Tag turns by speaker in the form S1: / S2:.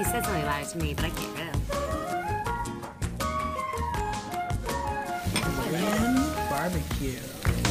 S1: he said something about to me, but I can't remember.
S2: Korean barbecue.